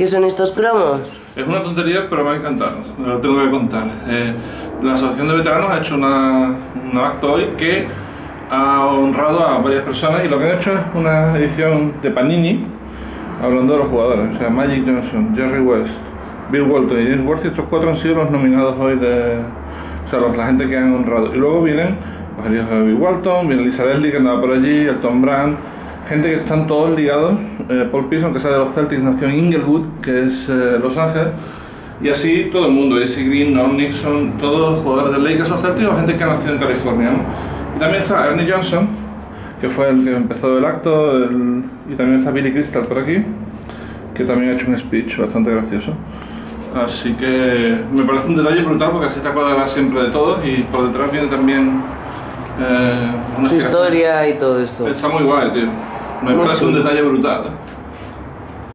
¿Qué son estos cromos? Es una tontería, pero me ha encantado, lo tengo que contar. Eh, la Asociación de Veteranos ha hecho una, un acto hoy que ha honrado a varias personas y lo que han hecho es una edición de Panini hablando de los jugadores. O sea, Magic Johnson, Jerry West, Bill Walton y James Worthy, estos cuatro han sido los nominados hoy de. O sea, los- la gente que han honrado. Y luego vienen, pues el hijo de Bill Walton, viene Lisa Leslie que andaba por allí, el Tom Brand, gente que están todos ligados. Eh, Paul Pierce, aunque sea de los Celtics, nació en Inglewood, que es eh, Los Ángeles. Y así todo el mundo, AC Green, Norm Nixon, todos jugadores de Lakers o Celtics o gente que ha nacido en California. ¿no? Y también está Ernie Johnson, que fue el que empezó el acto, el- y también está Billy Crystal por aquí, que también ha hecho un speech bastante gracioso. Así que me parece un detalle brutal porque así te acordarás siempre de todos y por detrás viene también eh, una Su historia y todo esto. Está muy guay, tío. Me parece un detalle brutal. ¿eh?